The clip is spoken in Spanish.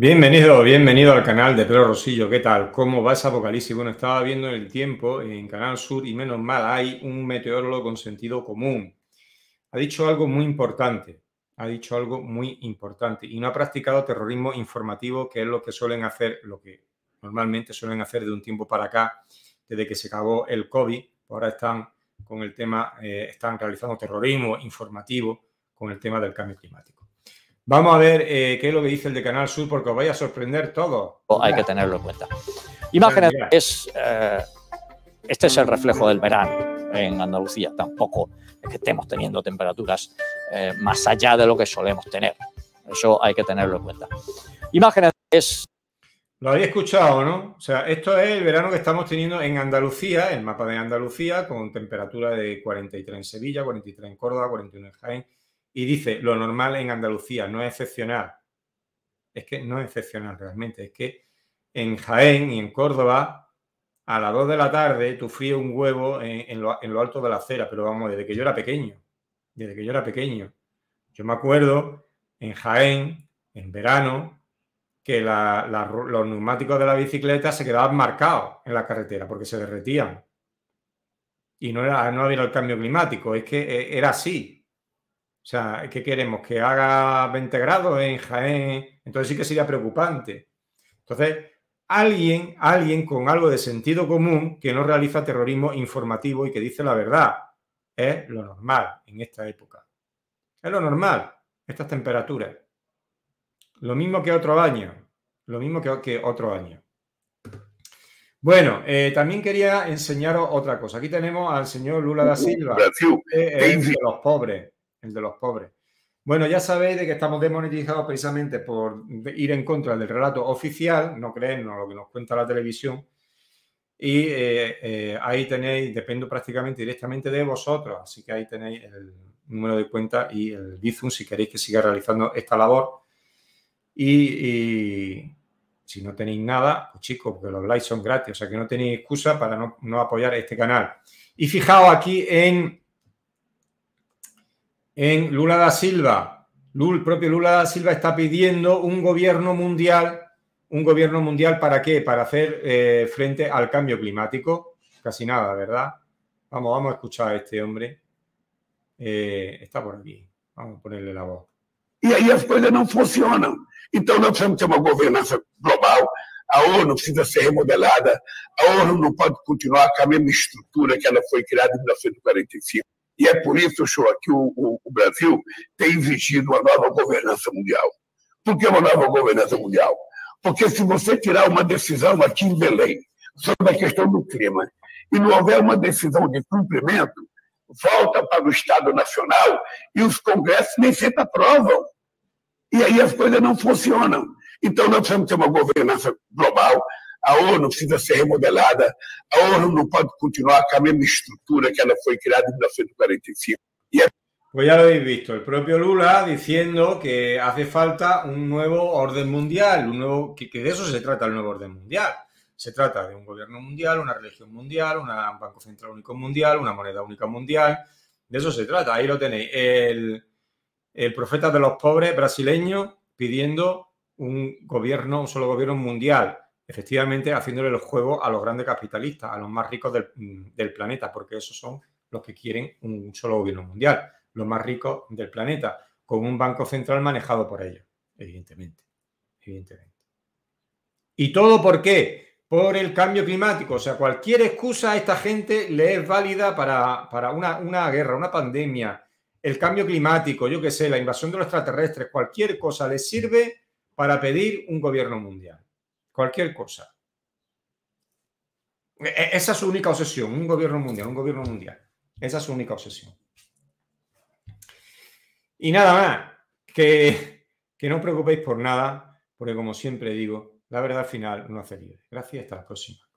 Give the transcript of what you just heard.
Bienvenido, bienvenido al canal de Pedro Rosillo. ¿Qué tal? ¿Cómo va esa apocalipsis? Bueno, estaba viendo el tiempo en Canal Sur y menos mal, hay un meteorólogo con sentido común. Ha dicho algo muy importante, ha dicho algo muy importante y no ha practicado terrorismo informativo, que es lo que suelen hacer, lo que normalmente suelen hacer de un tiempo para acá, desde que se acabó el COVID. Ahora están con el tema, eh, están realizando terrorismo informativo con el tema del cambio climático. Vamos a ver eh, qué es lo que dice el de Canal Sur, porque os vaya a sorprender todo. Hay que tenerlo en cuenta. Imágenes es. Eh, este es el reflejo del verano en Andalucía. Tampoco es que estemos teniendo temperaturas eh, más allá de lo que solemos tener. Eso hay que tenerlo en cuenta. Imágenes es. Lo había escuchado, ¿no? O sea, esto es el verano que estamos teniendo en Andalucía, el mapa de Andalucía, con temperatura de 43 en Sevilla, 43 en Córdoba, 41 en Jaén y dice, lo normal en Andalucía no es excepcional. Es que no es excepcional realmente, es que en Jaén y en Córdoba, a las 2 de la tarde, tú un huevo en, lo, alto de la acera, pero vamos, desde que yo era pequeño, desde que yo era pequeño. Yo me acuerdo en Jaén, en verano, que los neumáticos de la bicicleta se quedaban marcados en la carretera porque se derretían. Y no, era, no había el cambio climático, es que eh, era así. O sea, ¿qué queremos? ¿Que haga 20 grados en Jaén? Entonces sí que sería preocupante. Entonces, alguien, alguien con algo de sentido común que no realiza terrorismo informativo y que dice la verdad, es lo normal en esta época. Es lo normal, estas temperaturas. Lo mismo que otro año, lo mismo que, otro año. Bueno, eh, también quería enseñaros otra cosa. Aquí tenemos al señor Lula da Silva, de los pobres el de los pobres. Bueno, ya sabéis de que estamos desmonetizados precisamente por ir en contra del relato oficial, no creernos lo que nos cuenta la televisión. Y eh, eh, ahí tenéis, dependo prácticamente directamente de vosotros, así que ahí tenéis el número de cuenta y el Bizum si queréis que siga realizando esta labor. Y, si no tenéis nada, pues chicos, porque los likes son gratis, o sea que no tenéis excusa para no, no apoyar este canal. Y fijaos aquí en en Lula da Silva. el propio Lula da Silva está pidiendo un gobierno mundial. ¿Un gobierno mundial para qué? Para hacer eh, frente al cambio climático. Casi nada, ¿verdad? Vamos, vamos a escuchar a este hombre. Eh, está por aquí. Vamos a ponerle la voz. E aí as coisas não funcionam. Então nós precisamos ter uma governança global. A ONU precisa ser remodelada. A ONU não pode continuar com a mesma estrutura que ela foi criada em 1945. E é por isso, show, que o, o, o Brasil tem exigido uma nova governança mundial. Por que uma nova governança mundial? Porque se você tirar uma decisão aqui em Belém sobre a questão do clima e não houver uma decisão de cumprimento, volta para o Estado Nacional e os congressos nem sempre aprovam. E aí as coisas não funcionam. Então nós precisamos ter uma governança global, a ONU precisa ser remodelada, a ONU no puede continuar con la misma estructura que ela fue creada en 1945. Pues ya lo habéis visto, el propio Lula diciendo que hace falta un nuevo orden mundial, un nuevo, que, de eso se trata el nuevo orden mundial. Se trata de un gobierno mundial, una religión mundial, un banco central único mundial, una moneda única mundial. De eso se trata. Ahí lo tenéis. El, el profeta de los pobres brasileño pidiendo un gobierno, un solo gobierno mundial efectivamente haciéndole los juegos a los grandes capitalistas, a los más ricos del, planeta, porque esos son los que quieren un solo gobierno mundial, los más ricos del planeta, con un banco central manejado por ellos, evidentemente. evidentemente. ¿Y todo por qué? Por el cambio climático. O sea, cualquier excusa a esta gente le es válida para, para una, una guerra, una pandemia, el cambio climático, yo qué sé, la invasión de los extraterrestres, cualquier cosa les sirve para pedir un gobierno mundial cualquier cosa. E, e, esa es su única obsesión, un gobierno mundial, un gobierno mundial. Esa es su única obsesión. Y nada más, que, que no os preocupéis por nada, porque como siempre digo, la verdad al final no hace libre. Gracias, hasta la próxima.